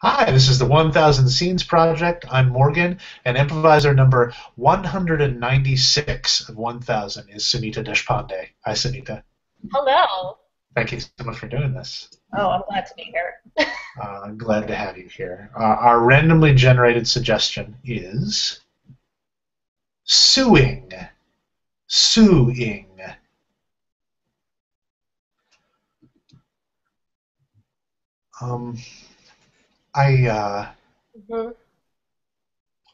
Hi, this is the 1000 Scenes Project. I'm Morgan, and improviser number 196 of 1000 is Sunita Deshpande. Hi, Sunita. Hello. Thank you so much for doing this. Oh, I'm glad to be here. uh, I'm glad to have you here. Uh, our randomly generated suggestion is suing. Suing. Um, I uh, hmm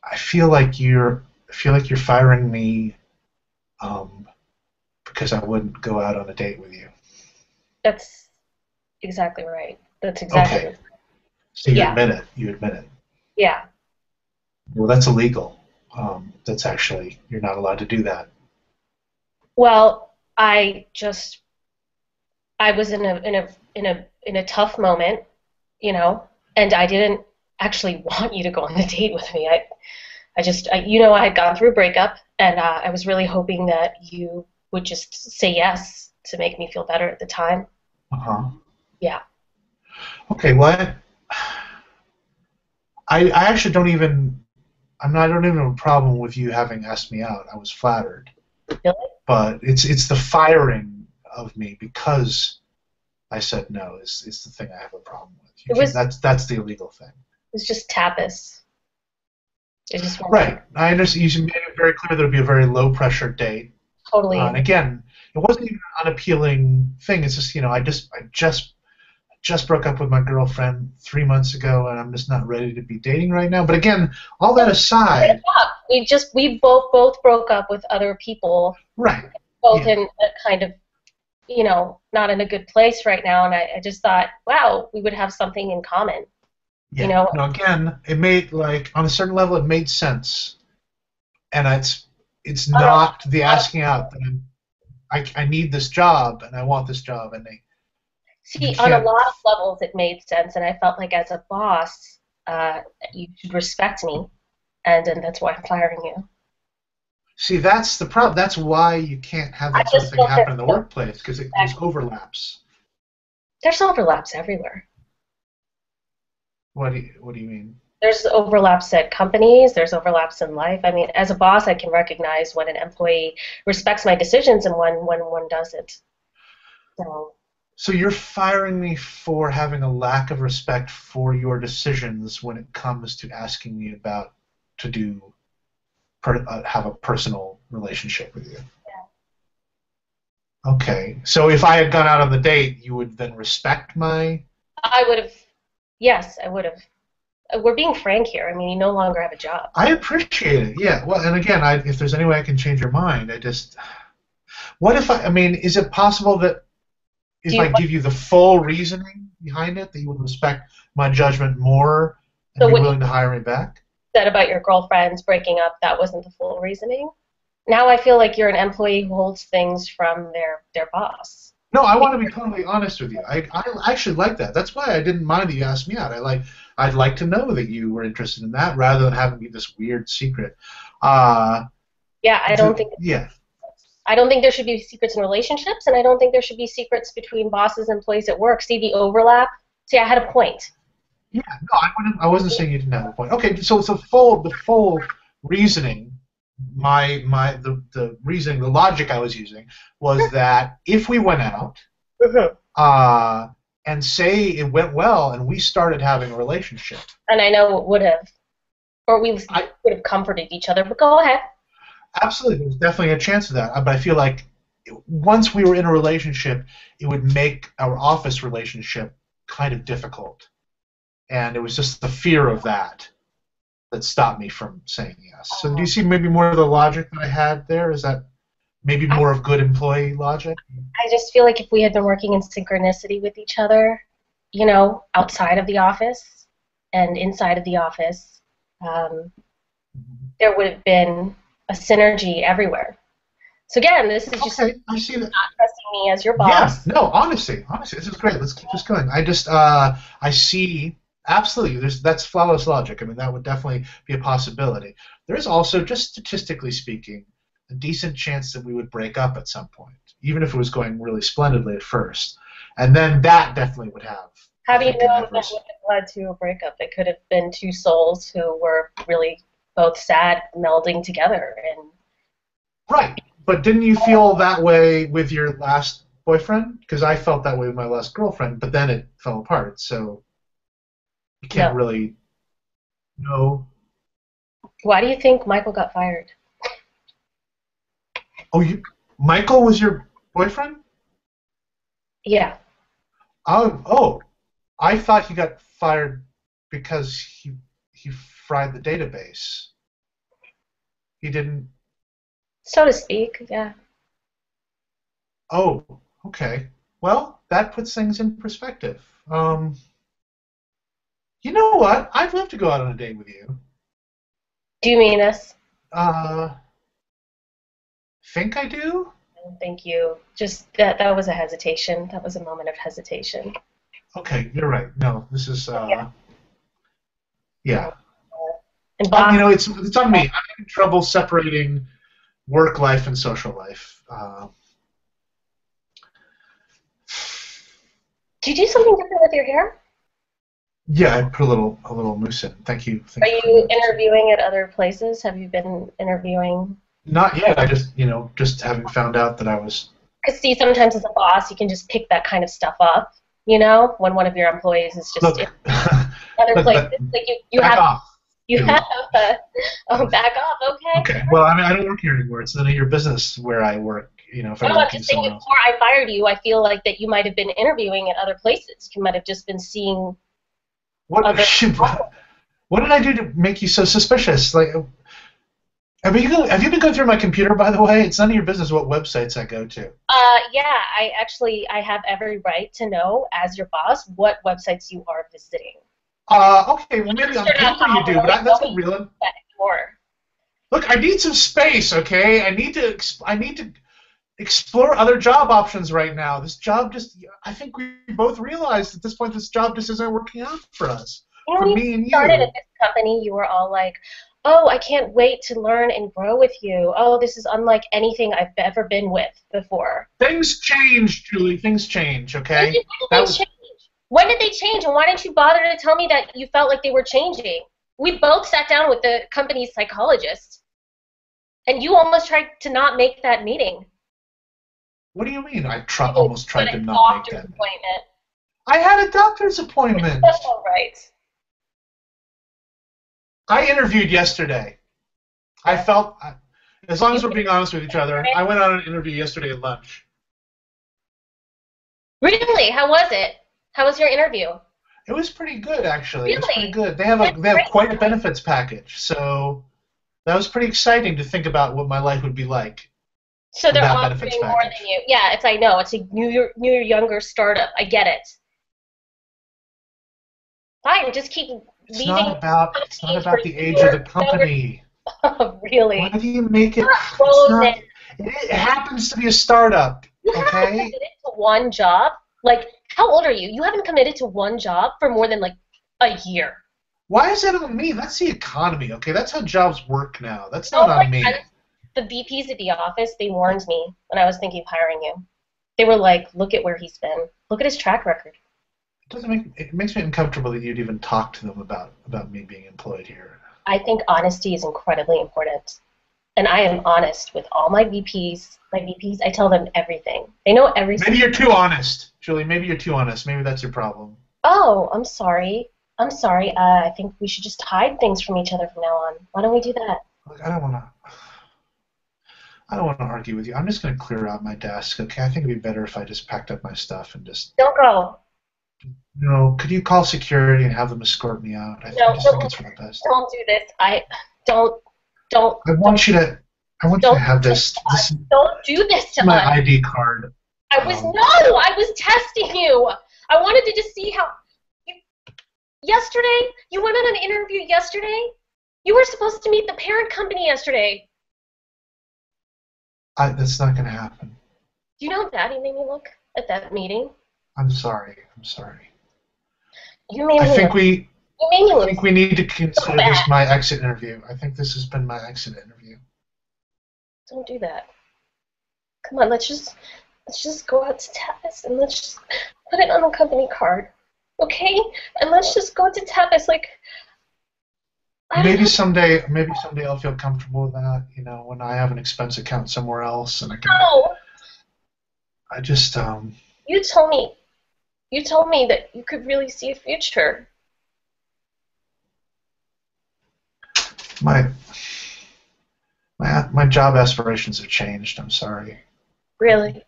I feel like you're I feel like you're firing me um, because I wouldn't go out on a date with you. That's exactly right. That's exactly. Okay. So you Yeah. admit it. You admit it. Yeah. Well, that's illegal. Um, that's actually you're not allowed to do that. Well, I just I was in a in a in a in a tough moment, you know, and I didn't actually want you to go on the date with me. I I just I, you know I had gone through a breakup, and uh, I was really hoping that you would just say yes to make me feel better at the time. Uh huh. Yeah. Okay. Well, I I actually don't even I'm not I don't even have a problem with you having asked me out. I was flattered. Really? But it's it's the firing of me because I said no is is the thing I have a problem with. You It was- that's that's the illegal thing. It was just tapas. It just Right. I understand. You made it very clear that there would be a very low pressure date. totally. Uh, and again, it wasn't even an unappealing thing. It's just you know I just I just just broke up with my girlfriend three months ago, and I'm just not ready to be dating right now. But again, all that aside. We just we both both broke up with other people, right? both Yeah. in a kind of you know not in a good place right now, and I, I just thought, wow, we would have something in common. Yeah. You know- No, again, it made like on a certain level, it made sense, and it's it's Uh, not the asking out that I'm. I, I need this job and I want this job and they See, on a lot of levels, it made sense, and I felt like as a boss, uh, you should respect me, and and that's why I'm firing you. See that's the problem. That's why you can't have I that sort of thing happen in the workplace because it there's overlaps. There's overlaps everywhere. What do you, what do you mean? there's overlaps at companies, there's overlaps in life. I mean, as a boss, I can recognize when an employee respects my decisions and when, when one doesn't. So, So you're firing me for having a lack of respect for your decisions when it comes to asking me about to do per, uh, have a personal relationship with you. Okay. So if I had gone out on the date, you would then respect my I would have, yes, I would have. Uh, We're being frank here. I mean, you no longer have a job. I appreciate it. Yeah. Well, and again, I, if there's any way I can change your mind, I just. What if I? I mean, is it possible that if you I give you the full reasoning behind it, that you would respect my judgment more and So be willing to hire me back? Said about your girlfriends breaking up, that wasn't the full reasoning. Now I feel like you're an employee who holds things from their, their boss. No, I want to be totally honest with you. I, I actually like that. That's why I didn't mind that you asked me out. I like I'd like to know that you were interested in that rather than having me this weird secret. Uh, Yeah, I don't think Yeah. I don't think there should be secrets in relationships, and I don't think there should be secrets between bosses and employees at work. See the overlap? See, I had a point. Yeah, no, I wouldn't. I wasn't saying you didn't have a point. Okay, so it's a full, the full reasoning. My my the the reasoning, the logic I was using was that if we went out, Mm-hmm. uh, and say it went well, and we started having a relationship, And I know it would have, or we I- would have comforted each other. But go ahead. absolutely, there's definitely a chance of that. uh, But I feel like once we were in a relationship, it would make our office relationship kind of difficult, and it was just the fear of that that stopped me from saying yes. So do you see maybe more of the logic that I had there? Is that maybe more of good employee logic? I just feel like if we had been working in synchronicity with each other, you know, outside of the office and inside of the office, um, there would have been a synergy everywhere. So again, this is just Okay, I see that. not trusting me as your boss. Yeah, no, honestly, honestly, this is great. Let's keep this going. I just, uh, I see absolutely. There's that's flawless logic. I mean, that would definitely be a possibility. There is also, just statistically speaking, a decent chance that we would break up at some point, even if it was going really splendidly at first, and then that definitely would have. How do you I think, an know that wouldn't have led to a breakup. It could have been two souls who were really both sad, melding together, and Right. But didn't you feel that way with your last boyfriend? Because I felt that way with my last girlfriend, but then it fell apart. So you can't No. really know. why do you think Michael got fired? Oh, you Michael was your boyfriend? Yeah. Oh, oh, I thought he got fired because he he fried the database. He didn't. So to speak, yeah. Oh, okay. Well, that puts things in perspective. Um, you know what? I'd love to go out on a date with you. Do you mean us? Uh, think I do. Thank you. Just that that was a hesitation. That was a moment of hesitation. Okay, you're right. No, this is. Uh, Yeah. yeah. And Um, you know, it's it's on me. I'm having trouble separating work life and social life. Uh, do you do something different with your hair? Yeah, I put a little a little mousse in. Thank you. Thank Are you. interviewing at other places? Have you been interviewing? Not yet. I just you know just having found out that I was. Because see, sometimes as a boss, you can just pick that kind of stuff up. You know, when one of your employees is just Look, in other places, like you, you back have off. you have a, oh back off, okay. Okay. Well, I mean, I don't work here anymore. It's none of your business where I work. You know, if I No, I'm just saying before I fired you, I feel like that you might have been interviewing at other places. You might have just been seeing. What? shoot, what did I do to make you so suspicious? Like, have you have you been going through my computer? By the way, it's none of your business what websites I go to. Uh, yeah, I actually I have every right to know as your boss what websites you are visiting. Uh, okay, well maybe on paper you do, but I, that's not nobody- real. Look, I need some space, okay? I need to I need to explore other job options right now. This job just I think we both realized at this point this job just isn't working out for us. For me and started you. at this company, you were all like, "Oh, I can't wait to learn and grow with you. Oh, this is unlike anything I've ever been with before." Things change, Julie. Things change, When okay? did That they was- change? When did they change? And why didn't you bother to tell me that you felt like they were changing? We both sat down with the company's psychologist, and you almost tried to not make that meeting. What do you mean? I try, almost tried to not make that. appointment. I had a doctor's appointment. That's all right. I interviewed yesterday. I felt, as long as we're being honest with each other, I went on an interview yesterday at lunch. Really? How was it? How was your interview? It was pretty good, actually. It was Really? pretty good. They have a they have quite a benefits package, so that was pretty exciting to think about what my life would be like. So they're offering more package. than you. Yeah, it's I know. It's a new, new younger startup. I get it. Fine, just keep It's leaving. not about it's not about the age of the company. really? Why do you make it? It's not, it happens to be a startup. You haven't Okay. committed to one job. Like, how old are you? You haven't committed to one job for more than like a year. Why is that on me? That's the economy, okay? That's how jobs work now. That's No, not on me. The VPs at the office, they warned me when I was thinking of hiring you. They were like, "Look at where he's been. Look at his track record." It doesn't make it makes me uncomfortable that you'd even talk to them about about me being employed here. I think honesty is incredibly important. And I am honest with all my VPs. My VPs, I tell them everything. They know every Maybe you're too honest, Julie. Maybe you're too honest. Maybe that's your problem. Oh, I'm sorry. I'm sorry. Uh, I think we should just hide things from each other from now on. Why don't we do that? Look, I don't want to. I don't want to argue with you. I'm just going to clear out my desk, okay? I think it'd be better if I just packed up my stuff and just, Don't go. you know, could you call security and have them escort me out? I, No, I just think don't- it's for the best. Don't do this. I don't. Don't. I want you to. I want you to have this. This Don't do this to my us. ID card. I was um, no. I was testing you. I wanted to just see how. You, yesterday, you went on an interview yesterday. You were supposed to meet the parent company yesterday. I, that's not going to happen. Do you know how you made me look at that meeting? I'm sorry. I'm sorry. You made I me. think look, we. you made me I look. think we need to consider bad. this my exit interview. I think this has been my exit interview. Don't do that. Come on, let's just let's just go out to test and let's just put it on the company card. okay? And let's just go out to Tapas. Like, Maybe someday, maybe someday I'll feel comfortable with that. You know, when I have an expense account somewhere else, and I can. No, I just, um, you told me, you told me that you could really see a future. my, my, my job aspirations have changed. I'm sorry. Really,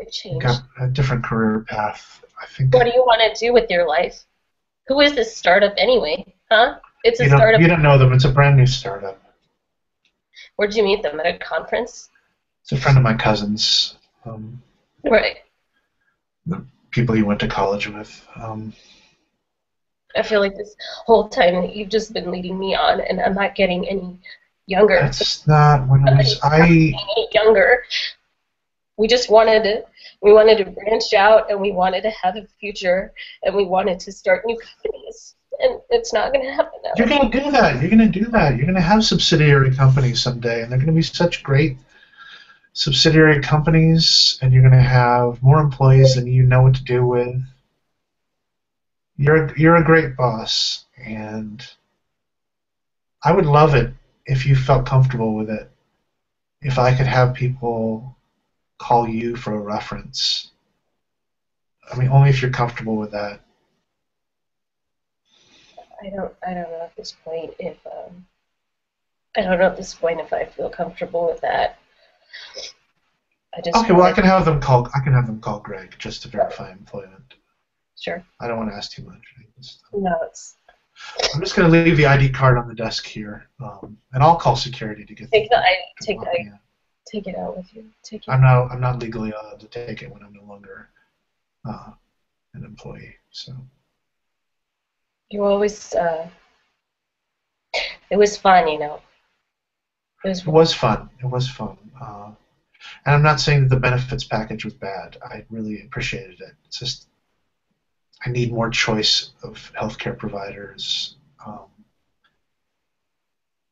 I've changed. got a different career path. I think. What do you want to do with your life? Who is this startup anyway? Huh? It's a you don't, startup. you don't know them. It's a brand new startup. Where'd you meet them? At a conference? It's a friend of my cousin's. Um, Right. people he went to college with. Um, I feel like this whole time that you've just been leading me on, and I'm not getting any younger. that's not what it was. I Any younger. We just wanted to. We wanted to branch out, and we wanted to have a future, and we wanted to start new companies. And it's not going to happen now. you're gonna do that. You're gonna do that. You're gonna have subsidiary companies someday, and they're gonna be such great subsidiary companies, and you're gonna have more employees than you know what to do with. You're you're a great boss, and I would love it if you felt comfortable with it. If I could have people call you for a reference. I mean, only if you're comfortable with that. I don't. I don't know at this point if. Um, I don't know at this point if I feel comfortable with that. I just. Okay, well, I can have them call. I can have them call Greg just to verify employment. Sure. I don't want to ask too much. Just- No, it's I'm just going to leave the ID card on the desk here, um, and I'll call security to get. take the. I, take I, in. take it out with you. Take it. I'm not. I'm not legally allowed to take it when I'm no longer uh, an employee. So You always. Uh, it was fun, you know. It was. it was fun. It was fun. Uh, and I'm not saying that the benefits package was bad. I really appreciated it. It's just I need more choice of healthcare providers. Um,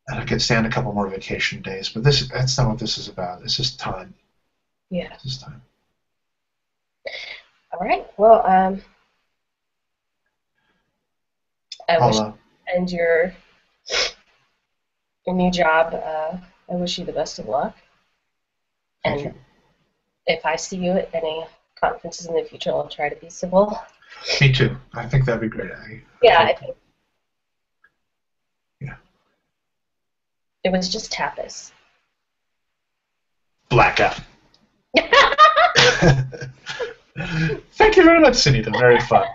and I could stand a couple more vacation days, but this that's not what this is about. This is time. Yeah. This is time. All right. Well, um, I wish and your your new job. Uh, I wish you the best of luck. thank And you. if I see you at any conferences in the future, I'll try to be civil. Me too. I think that'd be great. I, Yeah, I hope- think. Yeah. It was just tapas. blackout. Thank you very much, Sunita. Very fun.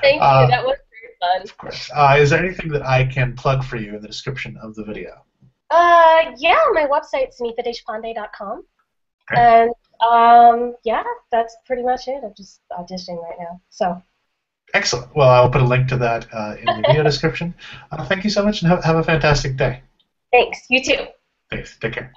Thank you. Uh, that was fun. Of course. Uh, is there anything that I can plug for you in the description of the video? Uh, yeah, my website's sunitadeshpande.com. Okay. And um, yeah, that's pretty much it. I'm just auditioning right now. So Excellent. Well, I'll put a link to that uh, in the video description. Uh, thank you so much, and have, have a fantastic day. thanks. You too. Thanks. Take care.